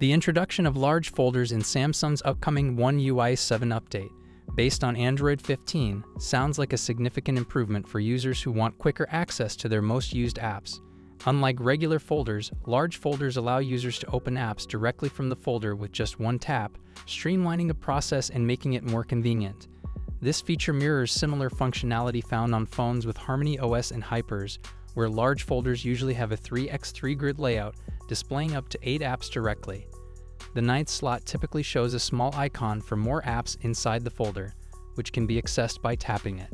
The introduction of large folders in Samsung's upcoming One UI 7 update, based on Android 15, sounds like a significant improvement for users who want quicker access to their most used apps. Unlike regular folders, large folders allow users to open apps directly from the folder with just one tap, streamlining the process and making it more convenient. This feature mirrors similar functionality found on phones with Harmony OS and Hypers, where large folders usually have a 3x3 grid layout displaying up to 8 apps directly. The ninth slot typically shows a small icon for more apps inside the folder, which can be accessed by tapping it.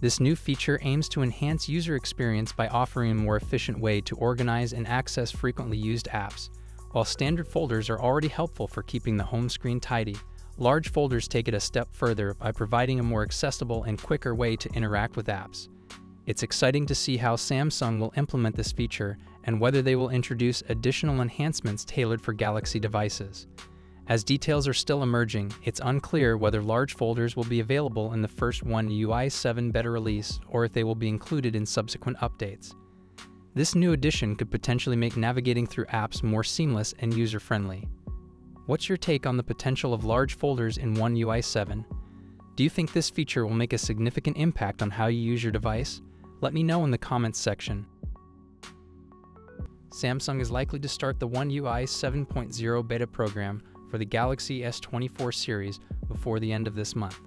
This new feature aims to enhance user experience by offering a more efficient way to organize and access frequently used apps. While standard folders are already helpful for keeping the home screen tidy, large folders take it a step further by providing a more accessible and quicker way to interact with apps. It's exciting to see how Samsung will implement this feature and whether they will introduce additional enhancements tailored for Galaxy devices. As details are still emerging, it's unclear whether large folders will be available in the first One UI 7 beta release or if they will be included in subsequent updates. This new addition could potentially make navigating through apps more seamless and user-friendly. What's your take on the potential of large folders in One UI 7? Do you think this feature will make a significant impact on how you use your device? Let me know in the comments section. Samsung is likely to start the One UI 7.0 beta program for the Galaxy S24 series before the end of this month.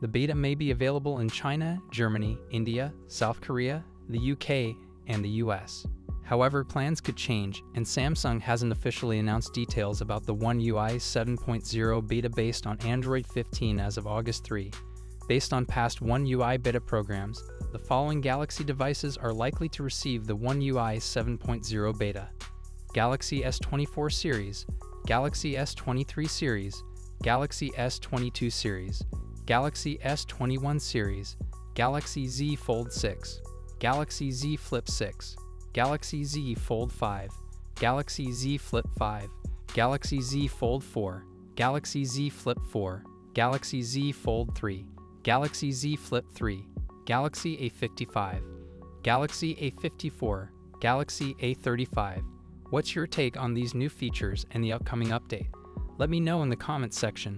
The beta may be available in China, Germany, India, South Korea, the UK, and the US. However, plans could change, and Samsung hasn't officially announced details about the One UI 7.0 beta based on Android 15 as of August 3. Based on past One UI beta programs, the following Galaxy devices are likely to receive the One UI 7.0 beta. Galaxy S24 series, Galaxy S23 series, Galaxy S22 series, Galaxy S21 series, Galaxy Z Fold 6, Galaxy Z Flip 6, Galaxy Z Fold 5, Galaxy Z Flip 5, Galaxy Z Fold 4, Galaxy Z Flip 4, Galaxy Z Fold 3, Galaxy Z Flip 3, Galaxy A55, Galaxy A54, Galaxy A35. What's your take on these new features and the upcoming update? Let me know in the comments section.